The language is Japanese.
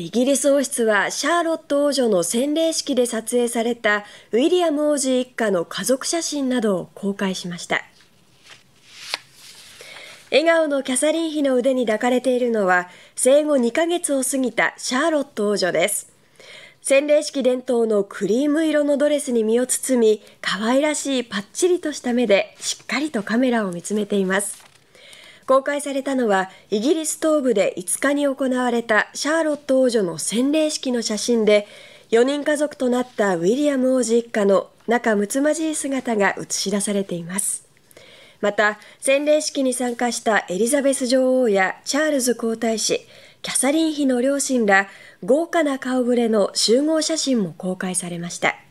イギリス王室はシャーロット王女の洗礼式で撮影されたウィリアム王子一家の家族写真などを公開しました。笑顔のキャサリン妃の腕に抱かれているのは生後2ヶ月を過ぎたシャーロット王女です。洗礼式伝統のクリーム色のドレスに身を包み、可愛らしいパッチリとした目でしっかりとカメラを見つめています。公開されたのはイギリス東部で5日に行われたシャーロット王女の洗礼式の写真で4人家族となったウィリアム王子一家の仲睦まじい姿が映し出されています。また洗礼式に参加したエリザベス女王やチャールズ皇太子キャサリン妃の両親ら豪華な顔ぶれの集合写真も公開されました。